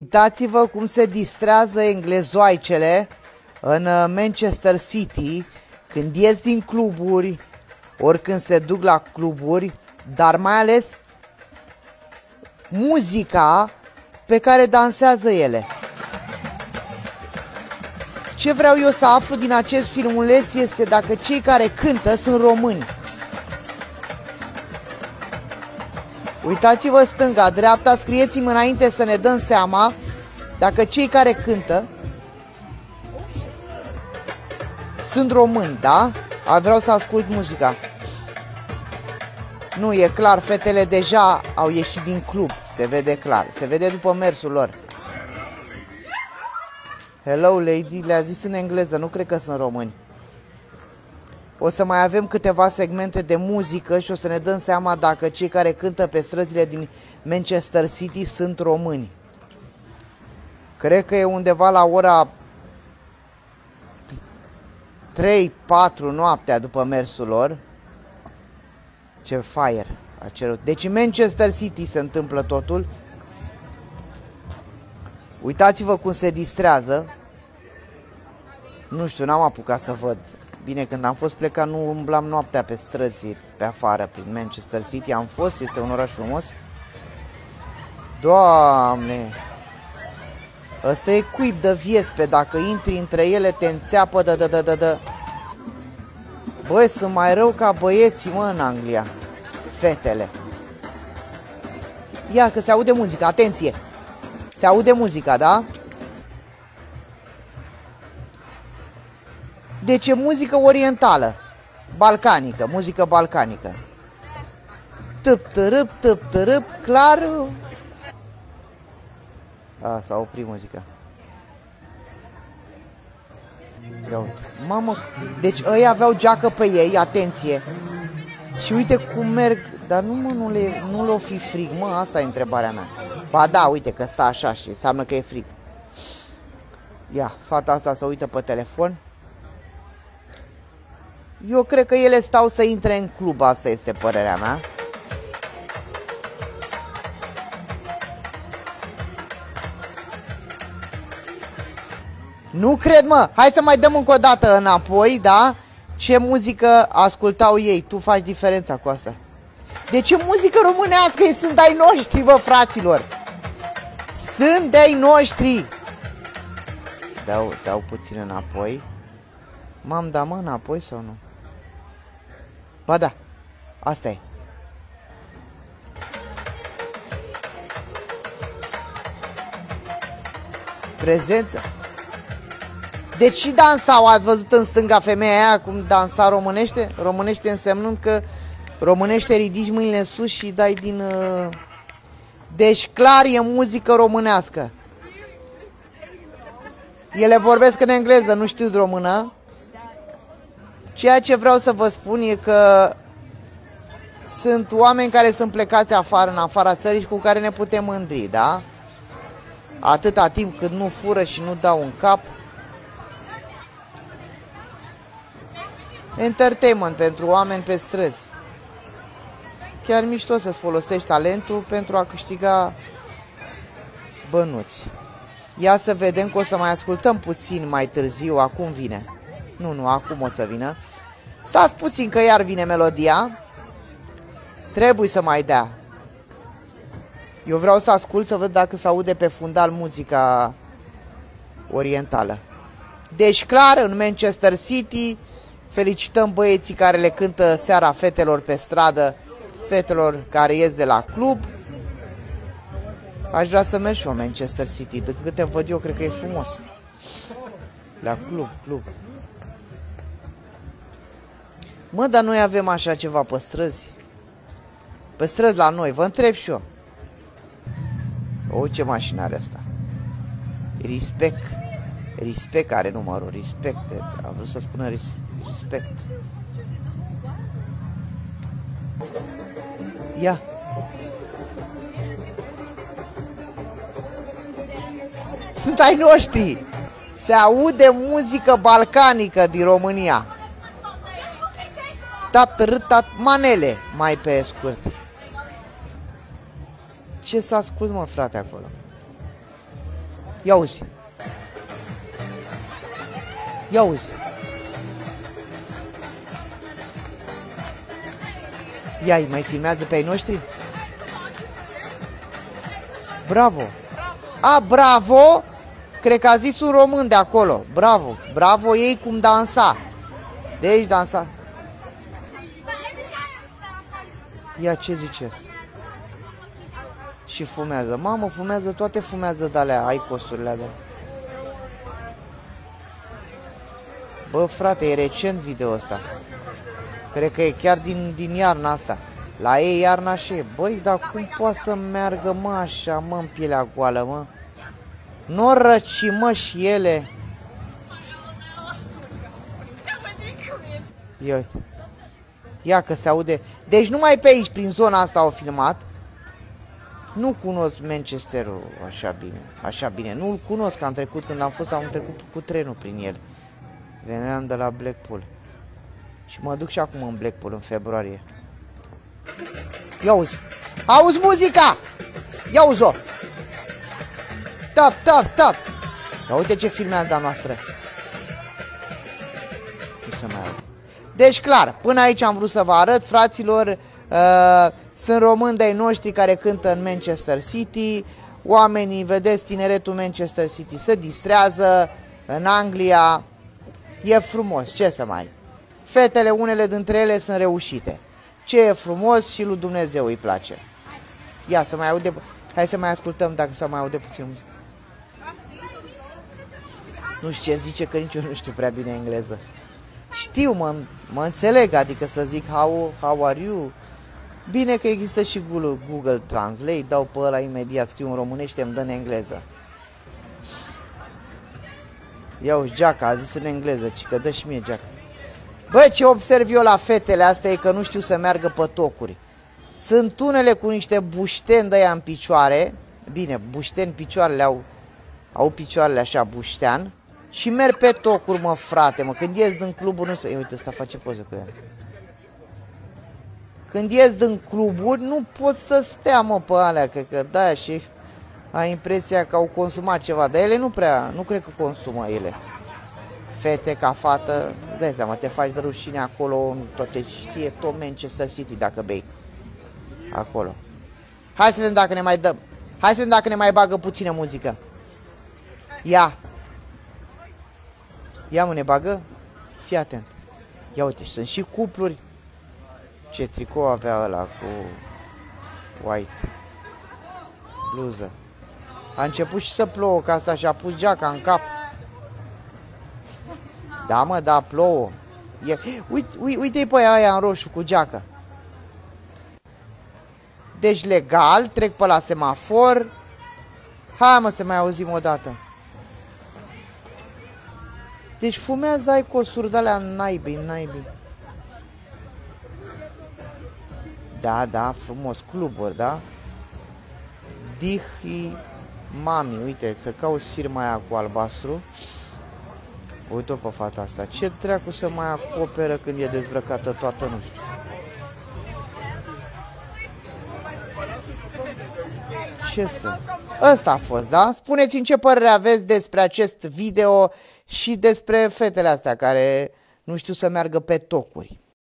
Uitați-vă cum se distrează englezoaicele în uh, Manchester City când ies din cluburi, ori când se duc la cluburi, dar mai ales muzica pe care dansează ele. Ce vreau eu să aflu din acest filmuleț este dacă cei care cântă sunt români. Uitați-vă stânga, dreapta, scrieți-mi înainte să ne dăm seama dacă cei care cântă sunt români, da? A, vreau să ascult muzica. Nu, e clar, fetele deja au ieșit din club, se vede clar, se vede după mersul lor. Hello, lady, le-a zis în engleză, nu cred că sunt români. O să mai avem câteva segmente de muzică și o să ne dăm seama dacă cei care cântă pe străzile din Manchester City sunt români. Cred că e undeva la ora 3-4 noaptea după mersul lor. Ce fire a cerut. Deci în Manchester City se întâmplă totul. Uitați-vă cum se distrează. Nu știu, n-am apucat să văd. Bine, când am fost plecat nu umblam noaptea pe străzi pe afară prin Manchester City. Am fost, este un oraș frumos. Doamne! Ăsta e cuib de viespe, dacă intri între ele te înțeapă de de de de de. Băi, sunt mai rău ca băieții, mă, în Anglia. Fetele. Ia că se aude muzica, atenție! Se aude muzica, da? Deci e muzică orientală, balcanică, muzică balcanică. Tâp, târâp, tâp, târâp, clar. A, s-a oprit muzica. Ia uite. Mamă, deci ei aveau geacă pe ei, atenție. Și uite cum merg, dar nu mă, nu le, nu le-o fi frig, mă, asta e întrebarea mea. Ba da, uite că stă așa și înseamnă că e frig. Ia, fata asta să uită pe telefon. Eu cred că ele stau să intre în club, asta este părerea mea. Nu cred, mă! Hai să mai dăm încă o dată înapoi, da? Ce muzică ascultau ei? Tu faci diferența cu asta. De ce muzică românească? Ei sunt ai noștri, bă, fraților! Sunt de ai noștri! Dau, dau puțin înapoi. M-am dat mă înapoi sau nu? Ba da, asta e. Prezență. Deci și dansau, ați văzut în stânga femeia aia cum dansa românește? Românește însemnând că românește ridici mâinile sus și dai din... Uh... Deci clar e muzică românească. Ele vorbesc în engleză, nu știu română. Ceea ce vreau să vă spun e că sunt oameni care sunt plecați afară, în afara țării și cu care ne putem mândri, da? Atâta timp cât nu fură și nu dau un cap. Entertainment pentru oameni pe străzi. Chiar mișto să-ți folosești talentul pentru a câștiga bănuți. Ia să vedem că o să mai ascultăm puțin mai târziu, acum vine. Nu, nu, acum o să vină. Stați puțin că iar vine melodia. Trebuie să mai dea. Eu vreau să ascult să văd dacă se aude pe fundal muzica orientală. Deci clar, în Manchester City, felicităm băieții care le cântă seara fetelor pe stradă, fetelor care ies de la club. Aș vrea să merg și eu Manchester City, de câte văd eu, cred că e frumos. La club, club. Mă, dar noi avem așa ceva pe străzi? Pe străzi la noi, vă întreb și eu. O, ce mașină are asta? Respect. Respect are numărul, respect. Am vrut să spună res respect. Ia. Sunt ai noștri. Se aude muzică balcanică din România. Tat, râtat, manele, mai pe scurt. Ce s-a scurs, mă, frate, acolo? Ia uzi. Ia uzi. Ia, îi mai filmează pe ai noștri? Bravo! A, bravo! Cred că a zis un român de acolo. Bravo! Bravo ei cum dansa. De aici dansa. Ia ce ziceți? Și fumează. Mamă, fumează, toate fumează de alea, ai cosurile alea. Bă, frate, e recent video ăsta. Cred că e chiar din, din iarna asta. La ei iarna și Băi, dar cum poate să meargă, mă, așa, mă, în pielea goală, mă? Nu răci, mă, și ele. Ia uite. Ia că se aude. Deci numai pe aici, prin zona asta au filmat. Nu cunosc Manchesterul așa bine. Așa bine. Nu-l cunosc, am trecut când am fost, am trecut cu trenul prin el. Veneam de la Blackpool. Și mă duc și acum în Blackpool în februarie. Ia uzi. Auzi muzica! Ia uzi-o! Tap, tap, tap! Ia uite ce filmează a noastră. Nu se mai aude. Deci clar, până aici am vrut să vă arăt, fraților, uh, sunt români de-ai noștri care cântă în Manchester City, oamenii, vedeți, tineretul Manchester City se distrează, în Anglia, e frumos, ce să mai... Fetele, unele dintre ele sunt reușite. Ce e frumos și lui Dumnezeu îi place. Ia să mai aude... Hai să mai ascultăm dacă să mai aude puțin muzică. Nu știu ce zice, că nici eu nu știu prea bine engleză. Știu, mă, mă înțeleg, adică să zic how, how are you? Bine că există și Google, Google Translate, dau pe ăla imediat, scriu în românește, îmi dă în engleză. Ia uși, geaca, a zis în engleză, ci că dă și mie geaca. Bă, ce observ eu la fetele astea e că nu știu să meargă pe tocuri. Sunt unele cu niște bușteni de aia în picioare, bine, bușteni picioarele au, au picioarele așa buștean, și merg pe tocuri, mă, frate, mă, când ies din cluburi, nu se... uite, ăsta face poze cu el. Când ies din cluburi, nu pot să stea, mă, pe alea, cred că da, și ai impresia că au consumat ceva, dar ele nu prea, nu cred că consumă ele. Fete ca fată, îți dai seama, te faci de rușine acolo, tot te știe tot Manchester City dacă bei acolo. Hai să vedem dacă ne mai dăm. Hai să vedem dacă ne mai bagă puțină muzică. Ia. Ia mă, ne bagă? Fii atent. Ia uite, sunt și cupluri. Ce tricou avea ăla cu white. Bluză. A început și să plouă, că asta și-a pus geaca în cap. Da, mă, da, plouă. E... Uite, uite, uite pe aia în roșu cu geacă. Deci legal, trec pe la semafor. Hai mă să mai auzim o dată. Deci fumează ai cosuri de alea naibii, naibii. Da, da, frumos, cluburi, da? Dihi Mami, uite, să cauți firma aia cu albastru. Uite-o pe fata asta. Ce treacu să mai acoperă când e dezbrăcată toată, nu știu. Ce să... Ăsta a fost, da? Spuneți-mi ce părere aveți despre acest video și despre fetele astea care nu știu să meargă pe tocuri.